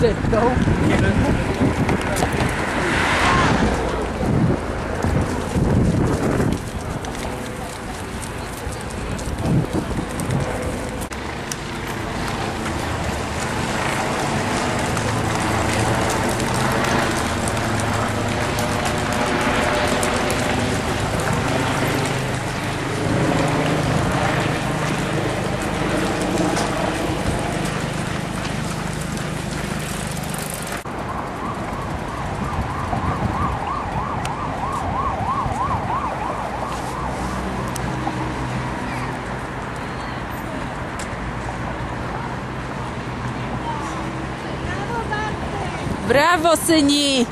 Zit, toch? Brawo, syni!